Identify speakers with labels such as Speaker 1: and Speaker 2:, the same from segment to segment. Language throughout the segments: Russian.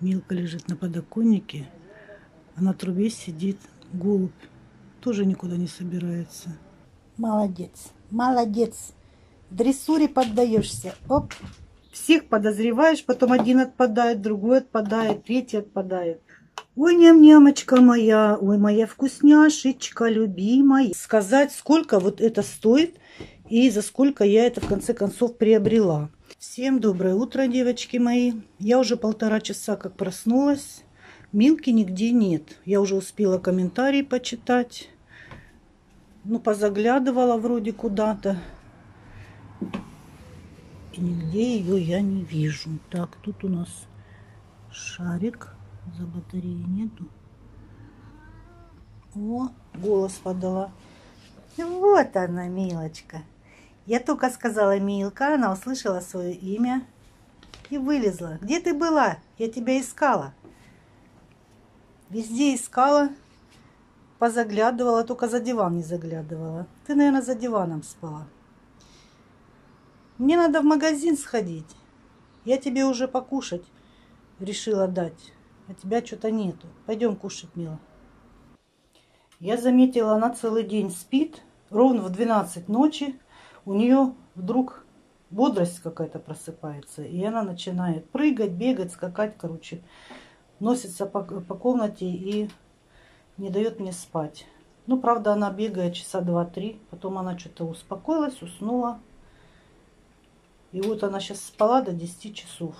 Speaker 1: Милка лежит на подоконнике, а на трубе сидит голубь. Тоже никуда не собирается.
Speaker 2: Молодец, молодец. Дрессуре поддаешься. Оп.
Speaker 1: Всех подозреваешь, потом один отпадает, другой отпадает, третий отпадает. Ой, ням-нямочка моя, ой, моя вкусняшечка, любимая. Сказать, сколько вот это стоит и за сколько я это в конце концов приобрела. Всем доброе утро, девочки мои. Я уже полтора часа как проснулась. Милки нигде нет. Я уже успела комментарии почитать. Ну, позаглядывала вроде куда-то. И нигде ее я не вижу. Так, тут у нас шарик. За батареей нету. О, голос подала.
Speaker 2: Вот она, милочка. Я только сказала Милка, она услышала свое имя и вылезла. Где ты была? Я тебя искала. Везде искала, позаглядывала, только за диван не заглядывала. Ты, наверное, за диваном спала. Мне надо в магазин сходить. Я тебе уже покушать решила дать, а тебя что-то нету. Пойдем кушать, мила. Я заметила, она целый день спит, ровно в 12 ночи у нее вдруг бодрость какая-то просыпается, и она начинает прыгать, бегать, скакать, короче, носится по, по комнате и не дает мне спать. Ну, правда, она бегает часа два-три, потом она что-то успокоилась, уснула. И вот она сейчас спала до 10 часов.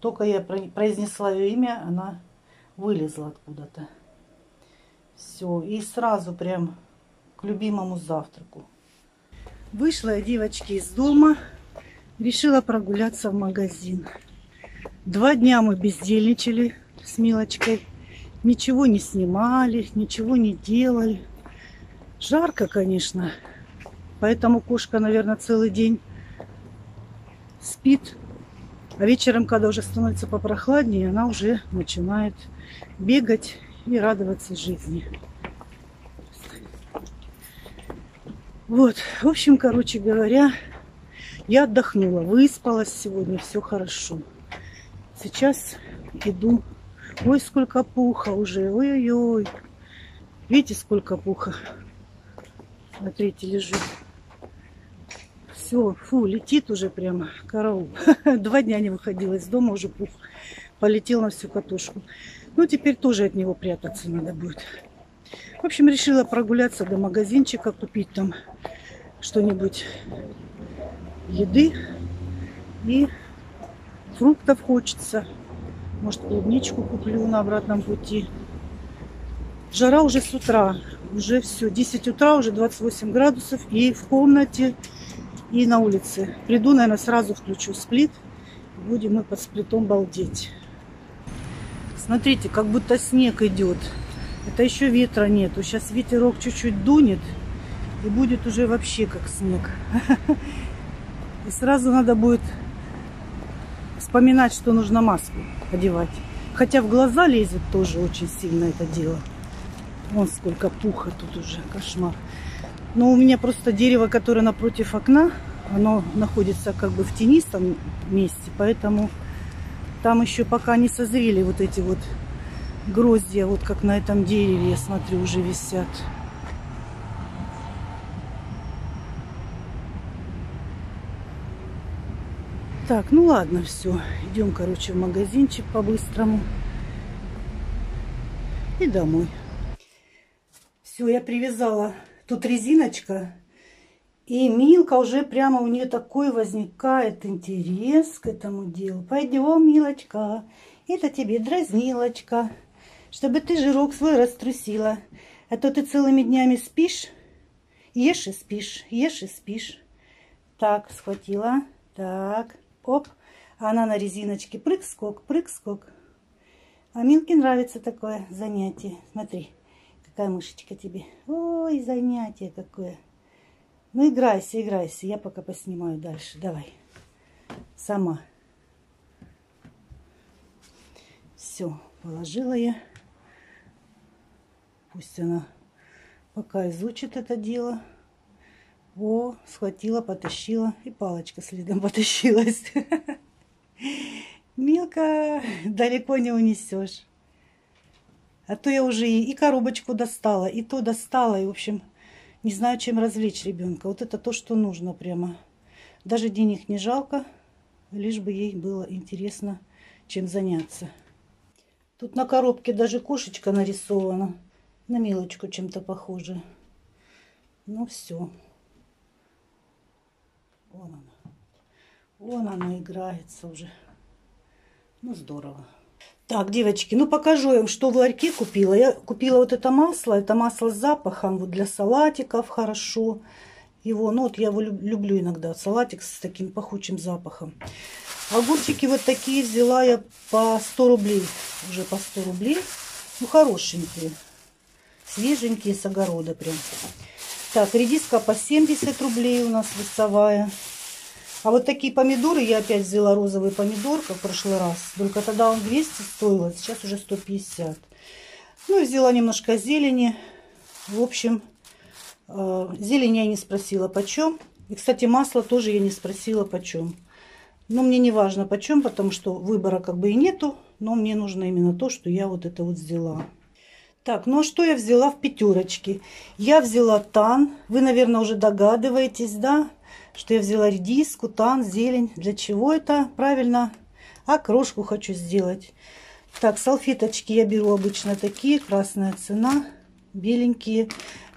Speaker 2: Только я произнесла ее имя, она вылезла откуда-то. Все, и сразу прям к любимому завтраку. Вышла я, девочки, из дома, решила прогуляться в магазин. Два дня мы бездельничали с Милочкой, ничего не снимали, ничего не делали. Жарко, конечно, поэтому кошка, наверное, целый день спит. А вечером, когда уже становится попрохладнее, она уже начинает бегать и радоваться жизни. Вот, в общем, короче говоря, я отдохнула, выспалась сегодня, все хорошо. Сейчас иду. Ой, сколько пуха уже, ой-ой-ой. Видите, сколько пуха. Смотрите, лежит. Все, фу, летит уже прямо, караул. Два дня не выходила из дома, уже пух полетел на всю катушку. Ну, теперь тоже от него прятаться надо будет. В общем, решила прогуляться до магазинчика, купить там что-нибудь еды и фруктов хочется. Может, клубничку куплю на обратном пути. Жара уже с утра. Уже все. 10 утра, уже 28 градусов. И в комнате, и на улице. Приду, наверное, сразу включу сплит. Будем мы под сплитом балдеть. Смотрите, как будто снег идет. Это еще ветра нету. Сейчас ветерок чуть-чуть дунет. И будет уже вообще как снег. И сразу надо будет вспоминать, что нужно маску одевать. Хотя в глаза лезет тоже очень сильно это дело. Вон сколько пуха тут уже, кошмар. Но у меня просто дерево, которое напротив окна, оно находится как бы в тенистом месте, поэтому там еще пока не созрели вот эти вот гроздья, вот как на этом дереве, я смотрю, уже висят. Так, ну ладно, все. Идем, короче, в магазинчик по-быстрому. И домой. Все, я привязала. Тут резиночка. И Милка уже прямо у нее такой возникает интерес к этому делу. Пойдем, Милочка, это тебе дразнилочка чтобы ты жирок свой раструсила. А то ты целыми днями спишь, ешь и спишь, ешь и спишь. Так, схватила. Так, оп. А она на резиночке прыг-скок, прыг-скок. А Милке нравится такое занятие. Смотри, какая мышечка тебе. Ой, занятие какое. Ну, играйся, играйся. Я пока поснимаю дальше. Давай. Сама. Все, положила я. Пусть она пока изучит это дело. О, схватила, потащила. И палочка следом потащилась.
Speaker 1: Милка, далеко не унесешь. А то я уже и, коробочку достала, и то достала, и, в общем, не знаю, чем развлечь ребенка. Вот это то, что нужно прямо. Даже денег не жалко, лишь бы ей было интересно, чем заняться. Тут на коробке даже кошечка нарисована. На милочку чем-то похоже. Ну все. Вон она. Вон она играется уже. Ну здорово. Так, девочки, ну покажу им, что в ларьке купила. Я купила вот это масло. Это масло с запахом вот для салатиков хорошо. Его, ну вот я его люблю иногда. Салатик с таким пахучим запахом. Огурчики вот такие взяла я по 100 рублей. Уже по 100 рублей. Ну, хорошенькие. Свеженькие с огорода прям. Так, редиска по 70 рублей у нас весовая. А вот такие помидоры я опять взяла розовый помидор, как в прошлый раз. Только тогда он 200 стоил, а сейчас уже 150. Ну и взяла немножко зелени. В общем, э, зелень я не спросила почем. И, кстати, масло тоже я не спросила почем. Но мне не важно почем, потому что выбора как бы и нету. Но мне нужно именно то, что я вот это вот взяла. Так, ну а что я взяла в пятерочке? Я взяла тан. Вы, наверное, уже догадываетесь, да? что я взяла редиску, тан, зелень. Для чего это? Правильно, окрошку хочу сделать. Так, салфеточки я беру обычно такие, красная цена, беленькие.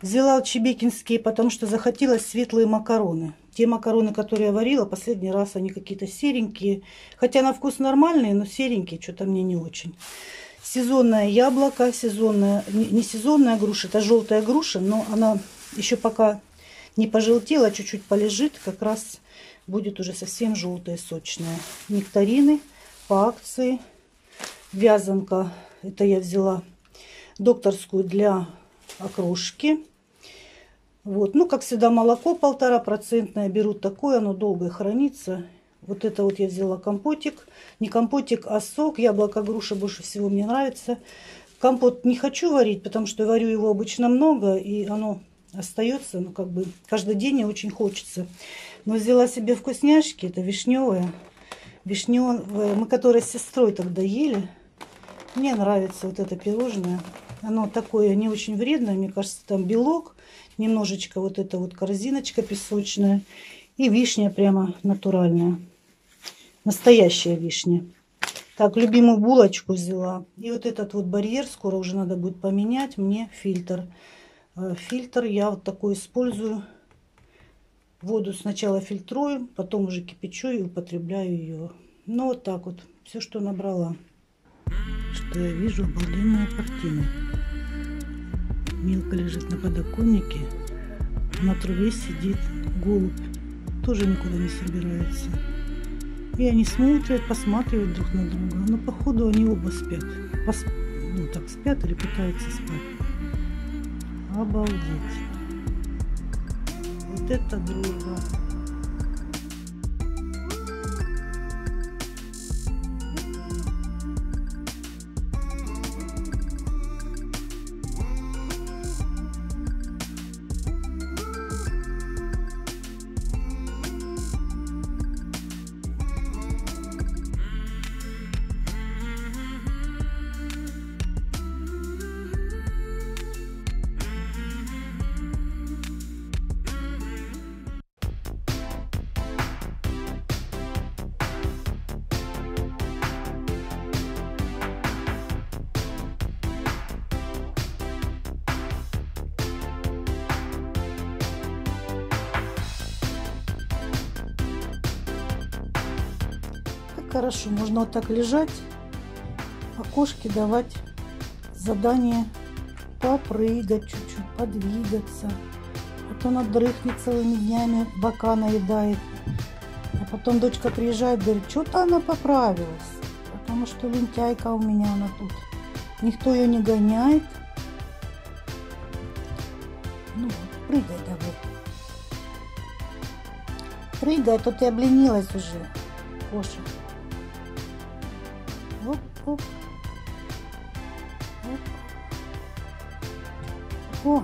Speaker 1: Взяла чебекинские, потому что захотелось светлые макароны. Те макароны, которые я варила, последний раз они какие-то серенькие. Хотя на вкус нормальные, но серенькие, что-то мне не очень. Сезонное яблоко, сезонная, не сезонная груша, это желтая груша, но она еще пока не пожелтела, чуть-чуть полежит, как раз будет уже совсем желтая, сочная. Нектарины по акции. Вязанка, это я взяла докторскую для окрошки. Вот, ну, как всегда, молоко полтора процентное. Беру такое, оно долго хранится. Вот это вот я взяла компотик. Не компотик, а сок. Яблоко, груша больше всего мне нравится. Компот не хочу варить, потому что варю его обычно много. И оно остается, ну, как бы, каждый день и очень хочется. Но взяла себе вкусняшки, это вишневые. Вишневые, мы которые с сестрой тогда ели. Мне нравится вот это пирожное. Оно такое не очень вредное, мне кажется, там белок, немножечко вот эта вот корзиночка песочная. И вишня прямо натуральная. Настоящая вишня. Так, любимую булочку взяла. И вот этот вот барьер скоро уже надо будет поменять. Мне фильтр. Э, фильтр я вот такой использую. Воду сначала фильтрую, потом уже кипячу и употребляю ее. Ну вот так вот, все, что набрала. Что я вижу, обалденная картина. Милка лежит на подоконнике, на трубе сидит голубь, тоже никуда не собирается. И они смотрят, посматривают друг на друга. Но походу они оба спят. Пос... Ну так, спят или пытаются спать. Обалдеть. Вот это дружба. Хорошо, можно вот так лежать, окошки давать задание попрыгать чуть-чуть, подвигаться. А то она дрыхнет целыми днями, бока наедает. А потом дочка приезжает, говорит, что-то она поправилась. Потому что лентяйка у меня она тут. Никто ее не гоняет. Ну прыгай давай. Прыгай, а то ты обленилась уже, Коша. Оп. Оп. О.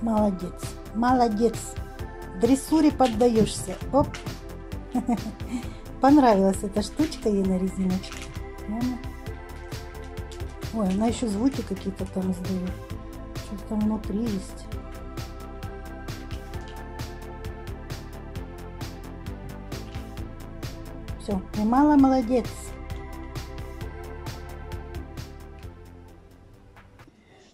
Speaker 1: Молодец. Молодец. Дрессуре поддаешься. Оп. Понравилась эта штучка ей на резиночке. Ой, она еще звуки какие-то там издает. Что-то там внутри есть. Все, мало молодец.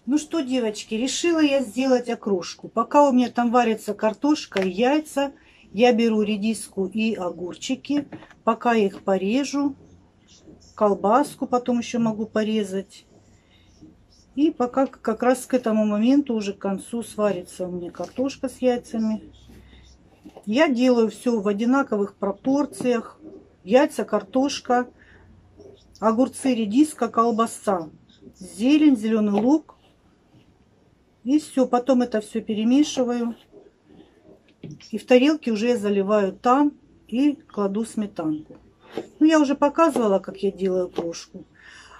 Speaker 1: Ну что, девочки, решила я сделать окрошку. Пока у меня там варится картошка и яйца, я беру редиску и огурчики. Пока их порежу, колбаску потом еще могу порезать. И пока как раз к этому моменту уже к концу сварится у меня картошка с яйцами. Я делаю все в одинаковых пропорциях. Яйца, картошка, огурцы, редиска, колбаса, зелень, зеленый лук, и все, потом это все перемешиваю. И в тарелке уже я заливаю там и кладу сметанку. Ну, я уже показывала, как я делаю кружку.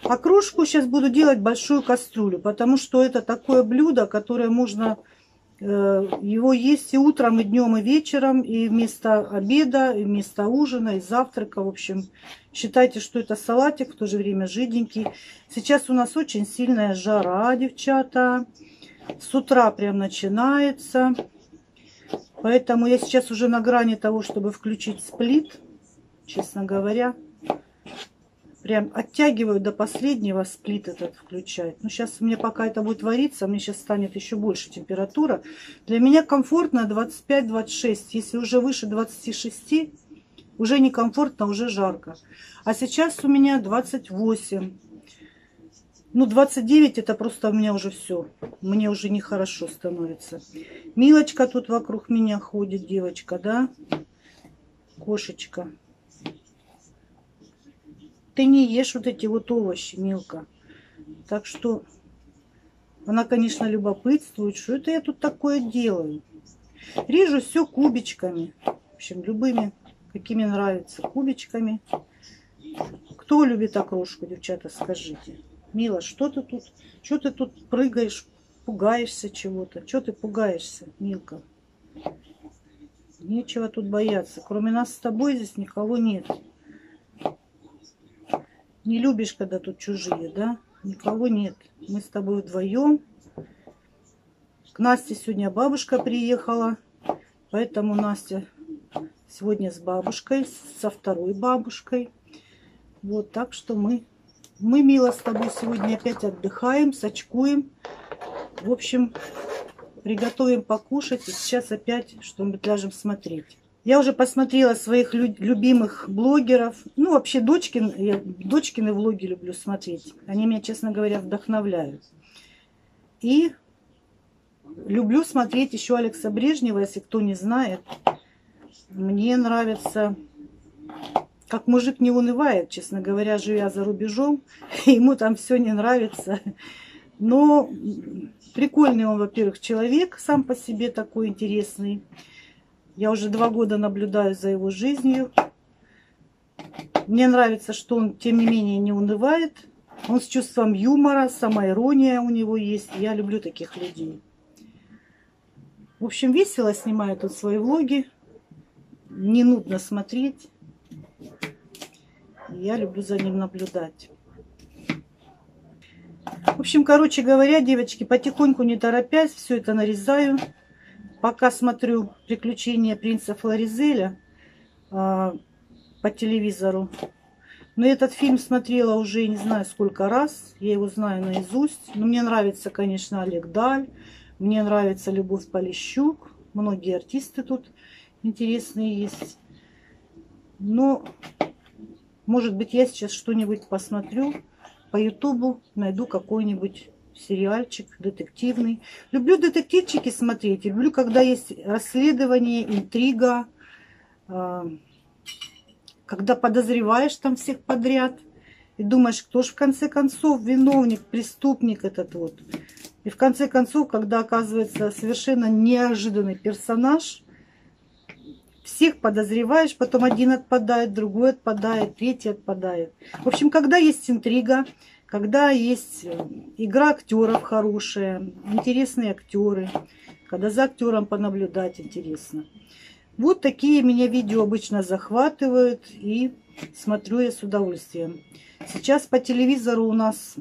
Speaker 1: А кружку сейчас буду делать большую кастрюлю, потому что это такое блюдо, которое можно его есть и утром, и днем, и вечером, и вместо обеда, и вместо ужина, и завтрака. В общем, считайте, что это салатик, в то же время жиденький. Сейчас у нас очень сильная жара, девчата. С утра прям начинается. Поэтому я сейчас уже на грани того, чтобы включить сплит, честно говоря. Прям оттягиваю до последнего сплит этот включать. Но сейчас мне пока это будет вариться, мне сейчас станет еще больше температура. Для меня комфортно 25-26. Если уже выше 26, уже некомфортно, уже жарко. А сейчас у меня 28. Ну, 29 это просто у меня уже все. Мне уже нехорошо становится. Милочка тут вокруг меня ходит, девочка, да? Кошечка. Ты не ешь вот эти вот овощи, Милка. Так что она, конечно, любопытствует, что это я тут такое делаю. Режу все кубичками. В общем, любыми, какими нравится, кубичками. Кто любит окрошку, девчата, скажите. Мила, что ты тут, что ты тут прыгаешь, пугаешься чего-то? Что ты пугаешься, Милка? Нечего тут бояться. Кроме нас с тобой здесь никого нет. Не любишь, когда тут чужие, да? Никого нет. Мы с тобой вдвоем. К Насте сегодня бабушка приехала. Поэтому Настя сегодня с бабушкой, со второй бабушкой. Вот так что мы мы, Мила, с тобой сегодня опять отдыхаем, сочкуем. В общем, приготовим покушать. И сейчас опять что-нибудь ляжем смотреть. Я уже посмотрела своих любимых блогеров. Ну, вообще, дочкин, я дочкины влоги люблю смотреть. Они меня, честно говоря, вдохновляют. И люблю смотреть еще Алекса Брежнева, если кто не знает. Мне нравится как мужик не унывает, честно говоря, живя за рубежом, ему там все не нравится. Но прикольный он, во-первых, человек, сам по себе такой интересный. Я уже два года наблюдаю за его жизнью. Мне нравится, что он, тем не менее, не унывает. Он с чувством юмора, самоирония у него есть. Я люблю таких людей. В общем, весело снимает тут свои влоги. Не нудно смотреть. Я люблю за ним наблюдать. В общем, короче говоря, девочки, потихоньку, не торопясь, все это нарезаю. Пока смотрю «Приключения принца Флоризеля» э, по телевизору. Но этот фильм смотрела уже не знаю сколько раз. Я его знаю наизусть. Но мне нравится, конечно, Олег Даль. Мне нравится Любовь Полищук. Многие артисты тут интересные есть. Но может быть, я сейчас что-нибудь посмотрю по Ютубу, найду какой-нибудь сериальчик детективный. Люблю детективчики смотреть. Люблю, когда есть расследование, интрига, а, когда подозреваешь там всех подряд и думаешь, кто же в конце концов виновник, преступник этот вот. И в конце концов, когда оказывается совершенно неожиданный персонаж, всех подозреваешь, потом один отпадает, другой отпадает, третий отпадает. В общем, когда есть интрига, когда есть э, игра актеров хорошая, интересные актеры, когда за актером понаблюдать интересно. Вот такие меня видео обычно захватывают и смотрю я с удовольствием. Сейчас по телевизору у нас,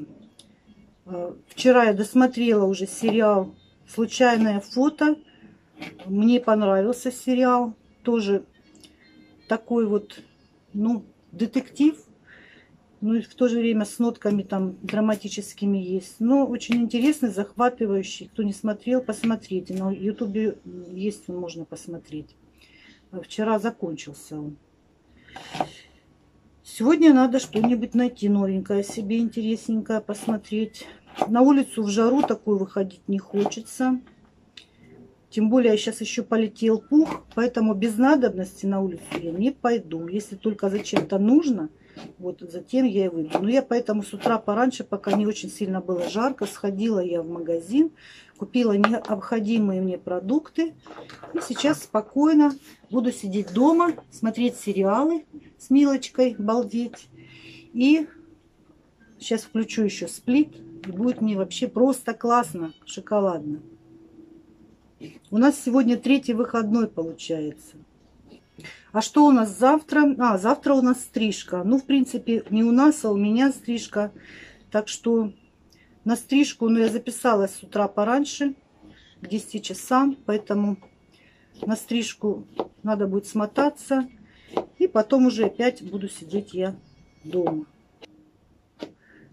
Speaker 1: э, вчера я досмотрела уже сериал «Случайное фото». Мне понравился сериал. Тоже такой вот, ну, детектив. Ну и в то же время с нотками там драматическими есть. Но очень интересный, захватывающий. Кто не смотрел, посмотрите. На ютубе есть, можно посмотреть. Вчера закончился он. Сегодня надо что-нибудь найти новенькое себе, интересненькое посмотреть. На улицу в жару такой выходить не хочется. Тем более сейчас еще полетел пух, поэтому без надобности на улицу я не пойду. Если только зачем-то нужно, вот затем я и выйду. Но я поэтому с утра пораньше, пока не очень сильно было жарко, сходила я в магазин, купила необходимые мне продукты. И сейчас спокойно буду сидеть дома, смотреть сериалы с Милочкой, балдеть. И сейчас включу еще сплит. И будет мне вообще просто классно, шоколадно. У нас сегодня третий выходной получается. А что у нас завтра? А, завтра у нас стрижка. Ну, в принципе, не у нас, а у меня стрижка. Так что на стрижку, ну, я записалась с утра пораньше, к 10 часам. Поэтому на стрижку надо будет смотаться. И потом уже опять буду сидеть я дома.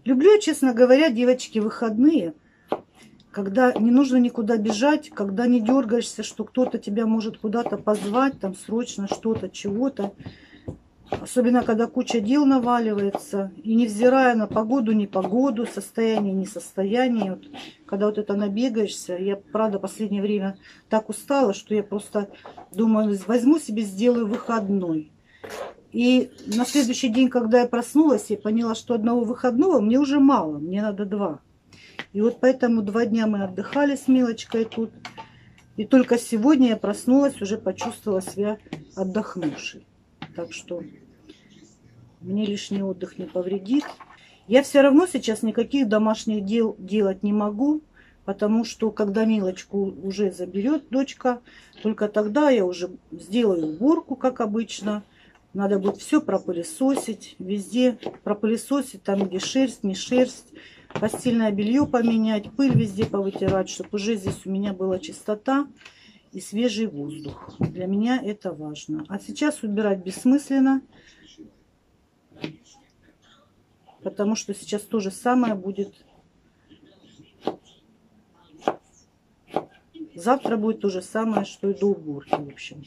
Speaker 1: Люблю, честно говоря, девочки, выходные – когда не нужно никуда бежать, когда не дергаешься, что кто-то тебя может куда-то позвать, там срочно что-то, чего-то. Особенно, когда куча дел наваливается, и невзирая на погоду, не погоду, состояние, не состояние. Вот, когда вот это набегаешься, я, правда, последнее время так устала, что я просто думаю, возьму себе, сделаю выходной. И на следующий день, когда я проснулась, я поняла, что одного выходного мне уже мало, мне надо два. И вот поэтому два дня мы отдыхали с Милочкой тут. И только сегодня я проснулась, уже почувствовала себя отдохнувшей. Так что мне лишний отдых не повредит. Я все равно сейчас никаких домашних дел делать не могу, потому что когда Милочку уже заберет дочка, только тогда я уже сделаю уборку, как обычно. Надо будет все пропылесосить, везде пропылесосить, там где шерсть, не шерсть постельное белье поменять, пыль везде повытирать, чтобы уже здесь у меня была чистота и свежий воздух. Для меня это важно. А сейчас убирать бессмысленно, потому что сейчас то же самое будет. Завтра будет то же самое, что и до уборки, в общем.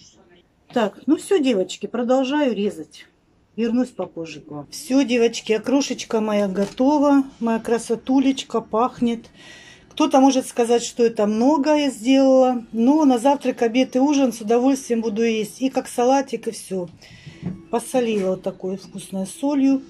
Speaker 1: Так, ну все, девочки, продолжаю резать. Вернусь попозже к вам. Все, девочки, окрошечка моя готова. Моя красотулечка пахнет. Кто-то может сказать, что это много я сделала. Но на завтрак, обед и ужин с удовольствием буду есть. И как салатик, и все. Посолила вот такой вкусной солью.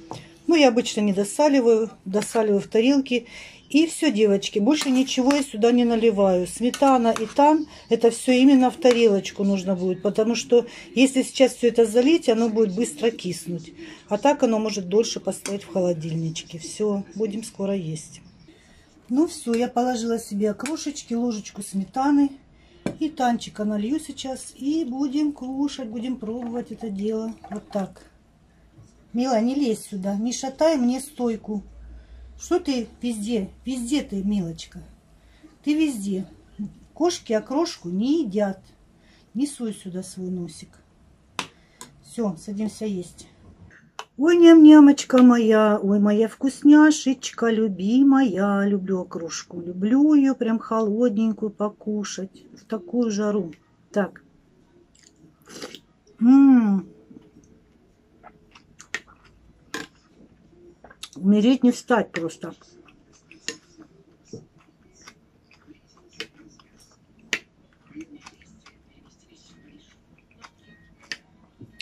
Speaker 1: Ну, я обычно не досаливаю. Досаливаю в тарелке. И все, девочки, больше ничего я сюда не наливаю. Сметана и там, это все именно в тарелочку нужно будет. Потому что если сейчас все это залить, оно будет быстро киснуть. А так оно может дольше постоять в холодильничке. Все, будем скоро есть. Ну все, я положила себе окрошечки, ложечку сметаны. И танчика налью сейчас. И будем кушать, будем пробовать это дело. Вот так. Мила, не лезь сюда, не шатай мне стойку. Что ты везде? Везде ты, милочка. Ты везде. Кошки окрошку не едят. Не суй сюда свой носик. Все, садимся есть. Ой, ням-нямочка моя, ой, моя вкусняшечка, любимая. Люблю окрошку, люблю ее прям холодненькую покушать в такую жару. Так. М -м -м. Умереть не встать просто.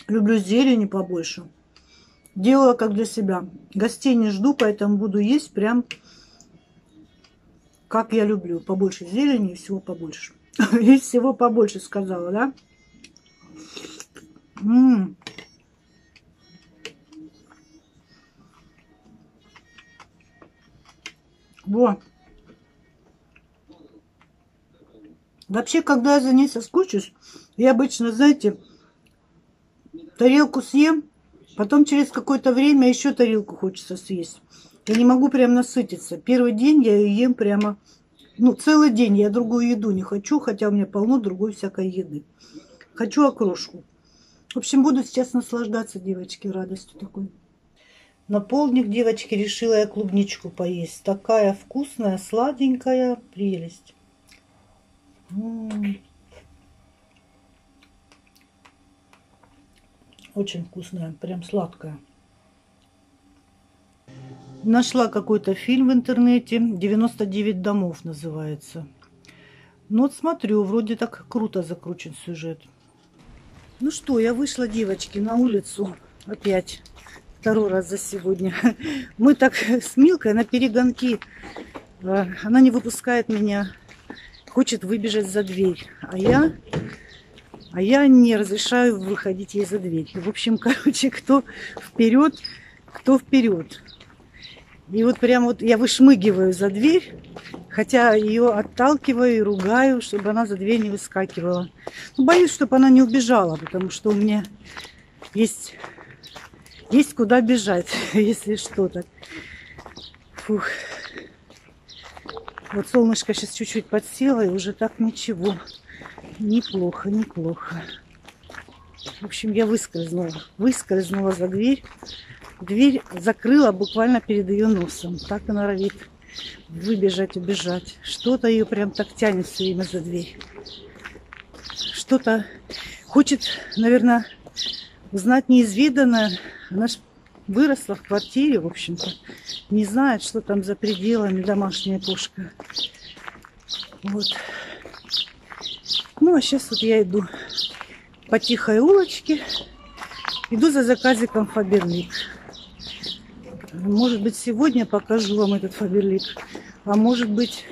Speaker 1: Люблю зелени побольше. Делаю как для себя. Гостей не жду, поэтому буду есть прям как я люблю. Побольше зелени и всего побольше. И всего побольше сказала, да? М. Вот. Вообще, когда я за ней соскучусь, я обычно, знаете, тарелку съем, потом через какое-то время еще тарелку хочется съесть. Я не могу прям насытиться. Первый день я ее ем прямо, ну, целый день. Я другую еду не хочу, хотя у меня полно другой всякой еды. Хочу окрошку. В общем, буду сейчас наслаждаться, девочки, радостью такой. На полдник, девочки, решила я клубничку поесть. Такая вкусная, сладенькая прелесть. Очень вкусная, прям сладкая. Нашла какой-то фильм в интернете, 99 домов называется. Ну вот смотрю, вроде так круто закручен сюжет. Ну что, я вышла, девочки, на улицу опять. Второй раз за сегодня. Мы так с Милкой на перегонки. А, она не выпускает меня. Хочет выбежать за дверь. А я, а я не разрешаю выходить ей за дверь. В общем, короче, кто вперед, кто вперед. И вот прям вот я вышмыгиваю за дверь, хотя ее отталкиваю и ругаю, чтобы она за дверь не выскакивала. Ну, боюсь, чтобы она не убежала, потому что у меня есть, есть куда бежать, если что-то. Фух. Вот солнышко сейчас чуть-чуть подсело, и уже так ничего. Неплохо, неплохо. В общем, я выскользнула. Выскользнула за дверь. Дверь закрыла буквально перед ее носом. Так она норовит выбежать, убежать. Что-то ее прям так тянет все время за дверь. Что-то хочет, наверное, узнать неизведанное. Она ж выросла в квартире, в общем-то. Не знает, что там за пределами домашняя кошка. Вот. Ну, а сейчас вот я иду по тихой улочке. Иду за заказиком Фаберлик. Может быть, сегодня покажу вам этот фаберлик. А может быть,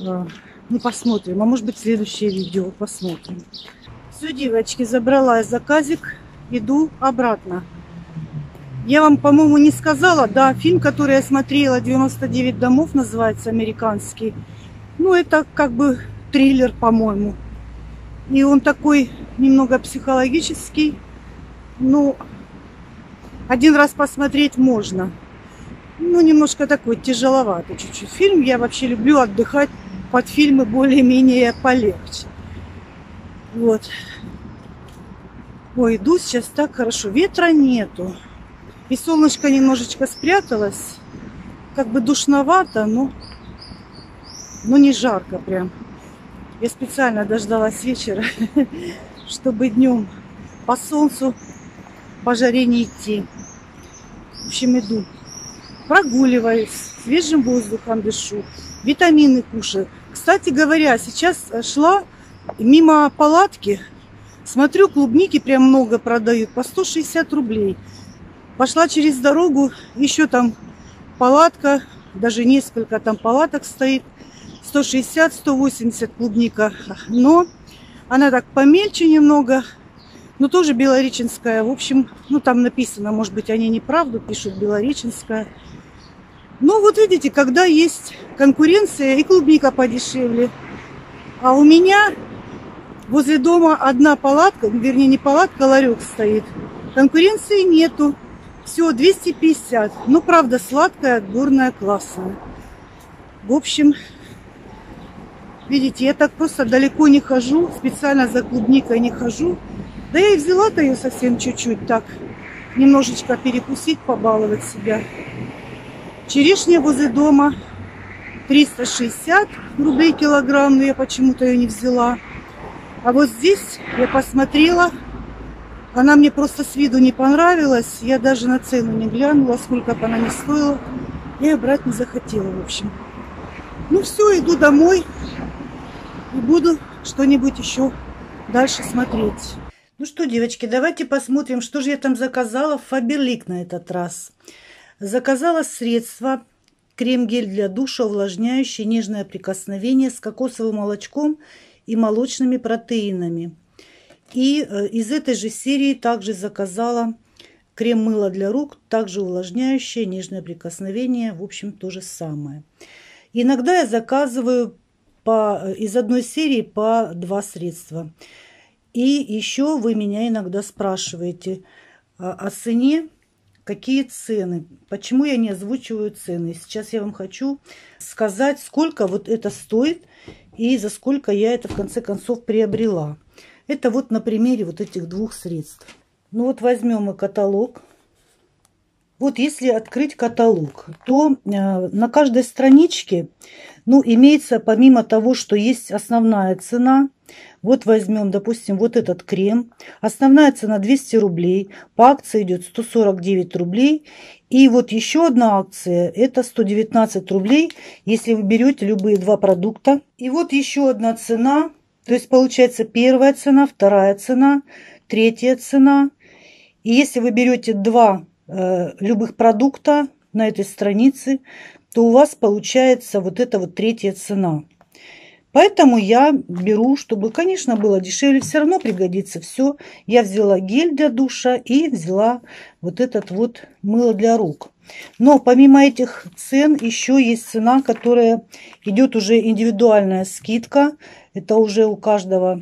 Speaker 1: а, ну, посмотрим. А может быть, следующее видео посмотрим. Все, девочки, забрала я заказик. Иду обратно. Я вам, по-моему, не сказала. Да, фильм, который я смотрела, 99 домов называется, американский. Ну, это как бы триллер, по-моему. И он такой немного психологический. Ну, один раз посмотреть можно. Ну, немножко такой тяжеловатый чуть-чуть фильм. Я вообще люблю отдыхать под фильмы более-менее полегче. Вот. Ой, иду сейчас так хорошо. Ветра нету. И солнышко немножечко спряталось. Как бы душновато, но, но не жарко прям. Я специально дождалась вечера, чтобы днем по солнцу по жаре не идти. В общем, иду. Прогуливаюсь, свежим воздухом дышу, витамины кушаю. Кстати говоря, сейчас шла мимо палатки, смотрю, клубники прям много продают, по 160 рублей. Пошла через дорогу, еще там палатка, даже несколько там палаток стоит. 160-180 клубника. Но она так помельче немного, но тоже белореченская. В общем, ну там написано, может быть, они неправду пишут, белореченская. Ну вот видите, когда есть конкуренция и клубника подешевле. А у меня возле дома одна палатка, вернее не палатка, ларек стоит. Конкуренции нету. Все, 250. Ну, правда, сладкая, отборная, классная. В общем, видите, я так просто далеко не хожу, специально за клубникой не хожу. Да я и взяла-то ее совсем чуть-чуть так. Немножечко перекусить, побаловать себя. Черешня возле дома 360 рублей килограмм, но я почему-то ее не взяла. А вот здесь я посмотрела, она мне просто с виду не понравилась. Я даже на цену не глянула, сколько бы она не стоила. Я брать не захотела, в общем. Ну все, иду домой и буду что-нибудь еще дальше смотреть. Ну что, девочки, давайте посмотрим, что же я там заказала в Фаберлик на этот раз. Заказала средство крем-гель для душа, увлажняющий нежное прикосновение с кокосовым молочком и молочными протеинами. И э, из этой же серии также заказала крем-мыло для рук, также увлажняющее, нежное прикосновение, в общем, то же самое. Иногда я заказываю по, э, из одной серии по два средства. И еще вы меня иногда спрашиваете о, о цене, какие цены, почему я не озвучиваю цены. Сейчас я вам хочу сказать, сколько вот это стоит и за сколько я это в конце концов приобрела. Это вот на примере вот этих двух средств. Ну вот возьмем и каталог. Вот если открыть каталог, то э, на каждой страничке, ну, имеется помимо того, что есть основная цена, вот возьмем, допустим, вот этот крем. Основная цена 200 рублей. По акции идет 149 рублей. И вот еще одна акция, это 119 рублей, если вы берете любые два продукта. И вот еще одна цена, то есть получается первая цена, вторая цена, третья цена. И если вы берете два Э, любых продукта на этой странице, то у вас получается вот эта вот третья цена. Поэтому я беру, чтобы, конечно, было дешевле, все равно пригодится все. Я взяла гель для душа и взяла вот этот вот мыло для рук. Но помимо этих цен еще есть цена, которая идет уже индивидуальная скидка. Это уже у каждого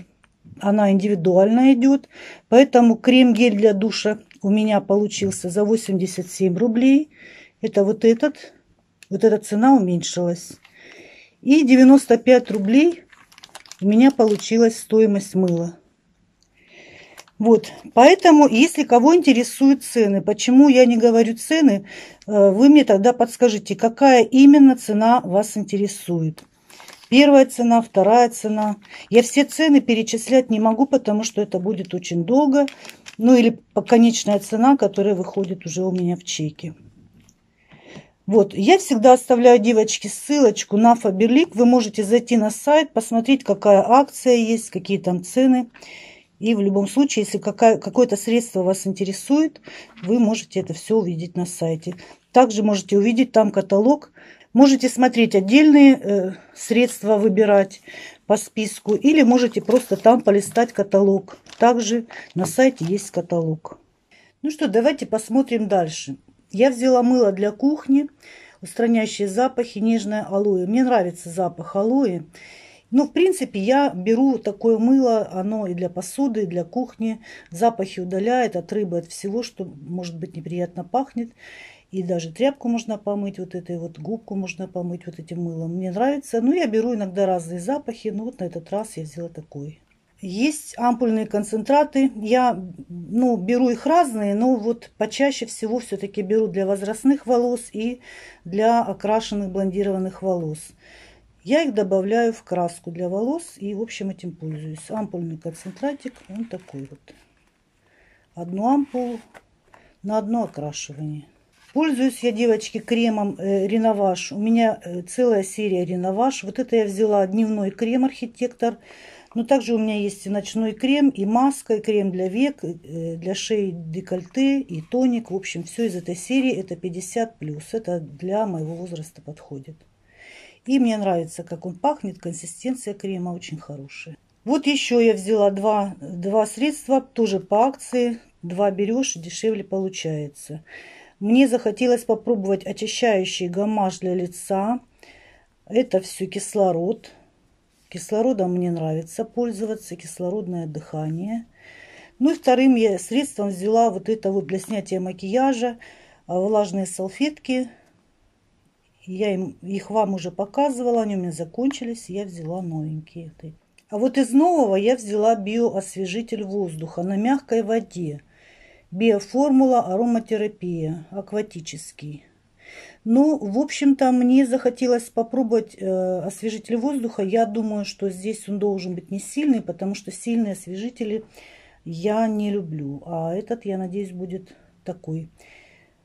Speaker 1: она индивидуально идет. Поэтому крем-гель для душа у меня получился за 87 рублей. Это вот этот. Вот эта цена уменьшилась. И 95 рублей у меня получилась стоимость мыла. Вот, поэтому, если кого интересуют цены, почему я не говорю цены, э, вы мне тогда подскажите, какая именно цена вас интересует. Первая цена, вторая цена. Я все цены перечислять не могу, потому что это будет очень долго. Ну или конечная цена, которая выходит уже у меня в чеке. Вот, я всегда оставляю, девочки, ссылочку на Фаберлик. Вы можете зайти на сайт, посмотреть, какая акция есть, какие там цены. И в любом случае, если какое-то средство вас интересует, вы можете это все увидеть на сайте. Также можете увидеть там каталог. Можете смотреть отдельные э, средства, выбирать по списку. Или можете просто там полистать каталог. Также на сайте есть каталог. Ну что, давайте посмотрим дальше. Я взяла мыло для кухни, устраняющие запахи, нежное алоэ. Мне нравится запах алоэ. Ну, в принципе, я беру такое мыло, оно и для посуды, и для кухни. Запахи удаляет от рыбы, от всего, что, может быть, неприятно пахнет. И даже тряпку можно помыть, вот этой вот губку можно помыть вот этим мылом. Мне нравится. Ну, я беру иногда разные запахи. Ну, вот на этот раз я взяла такой. Есть ампульные концентраты. Я ну, беру их разные, но вот почаще всего все-таки беру для возрастных волос и для окрашенных блондированных волос. Я их добавляю в краску для волос и, в общем, этим пользуюсь. Ампульный концентратик, он такой вот. Одну ампулу на одно окрашивание. Пользуюсь я, девочки, кремом э, Реноваж. У меня э, целая серия Реноваж. Вот это я взяла дневной крем Архитектор. Но также у меня есть и ночной крем, и маска, и крем для век, э, для шеи декольте, и тоник. В общем, все из этой серии. Это 50+. Это для моего возраста подходит. И мне нравится, как он пахнет. Консистенция крема очень хорошая. Вот еще я взяла два, два средства, тоже по акции. Два берешь, дешевле получается. Мне захотелось попробовать очищающий гамаш для лица. Это все кислород. Кислородом мне нравится пользоваться, кислородное дыхание. Ну и вторым я средством взяла вот это вот для снятия макияжа, а, влажные салфетки. Я им, их вам уже показывала, они у меня закончились, я взяла новенькие. А вот из нового я взяла биоосвежитель воздуха на мягкой воде. Биоформула ароматерапия, акватический. Ну, в общем-то, мне захотелось попробовать э, освежитель воздуха. Я думаю, что здесь он должен быть не сильный, потому что сильные освежители я не люблю. А этот, я надеюсь, будет такой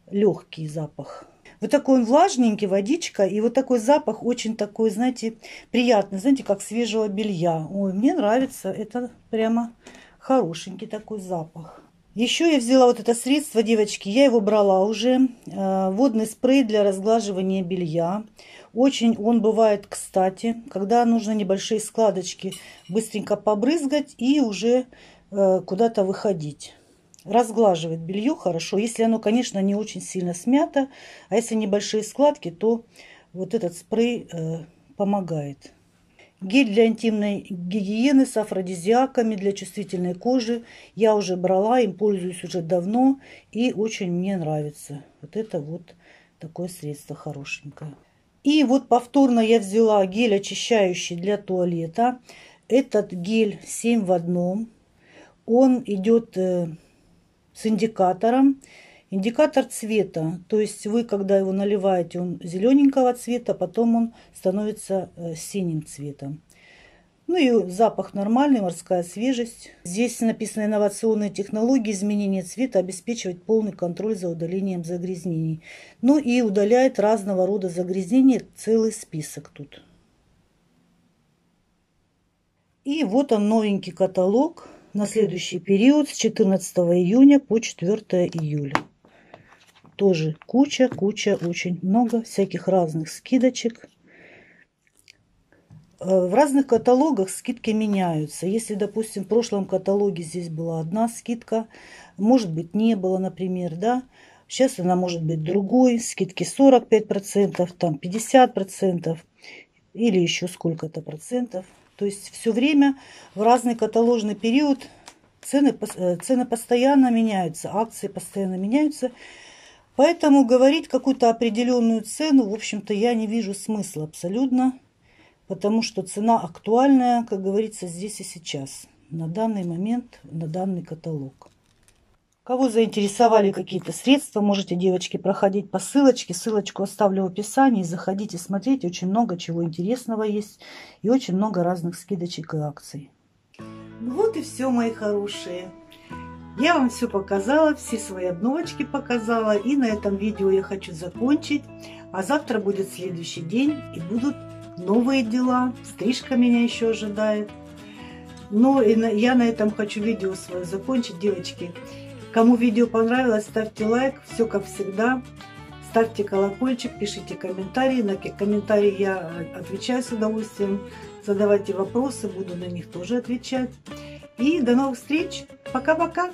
Speaker 1: легкий запах. Вот такой он влажненький, водичка, и вот такой запах очень такой, знаете, приятный, знаете, как свежего белья. Ой, мне нравится, это прямо хорошенький такой запах. Еще я взяла вот это средство, девочки, я его брала уже. Э, водный спрей для разглаживания белья. Очень он бывает кстати, когда нужно небольшие складочки быстренько побрызгать и уже э, куда-то выходить. Разглаживает белье хорошо, если оно, конечно, не очень сильно смято. А если небольшие складки, то вот этот спрей э, помогает. Гель для интимной гигиены с афродизиаками для чувствительной кожи. Я уже брала, им пользуюсь уже давно и очень мне нравится. Вот это вот такое средство хорошенькое. И вот повторно я взяла гель очищающий для туалета. Этот гель 7 в одном. Он идет э, с индикатором. Индикатор цвета, то есть вы, когда его наливаете, он зелененького цвета, потом он становится э, синим цветом. Ну и запах нормальный, морская свежесть. Здесь написано инновационные технологии изменения цвета обеспечивать полный контроль за удалением загрязнений. Ну и удаляет разного рода загрязнения, целый список тут. И вот он новенький каталог на следующий период с 14 июня по 4 июля. Тоже куча, куча, очень много всяких разных скидочек. Э, в разных каталогах скидки меняются. Если, допустим, в прошлом каталоге здесь была одна скидка, может быть, не было, например, да, сейчас она может быть другой, скидки 45%, там 50% или еще сколько-то процентов. То есть все время в разный каталожный период цены, э, цены постоянно меняются, акции постоянно меняются. Поэтому говорить какую-то определенную цену, в общем-то, я не вижу смысла абсолютно потому что цена актуальная, как говорится, здесь и сейчас, на данный момент, на данный каталог. Кого заинтересовали какие-то средства, можете, девочки, проходить по ссылочке. Ссылочку оставлю в описании. Заходите, смотреть. Очень много чего интересного есть. И очень много разных скидочек и акций. Ну вот и все, мои хорошие. Я вам все показала, все свои обновочки показала. И на этом видео я хочу закончить. А завтра будет следующий день и будут новые дела, стрижка меня еще ожидает. На, я на этом хочу видео свое закончить, девочки. Кому видео понравилось, ставьте лайк, все как всегда. Ставьте колокольчик, пишите комментарии. На комментарии я отвечаю с удовольствием. Задавайте вопросы, буду на них тоже отвечать. И до новых встреч. Пока-пока.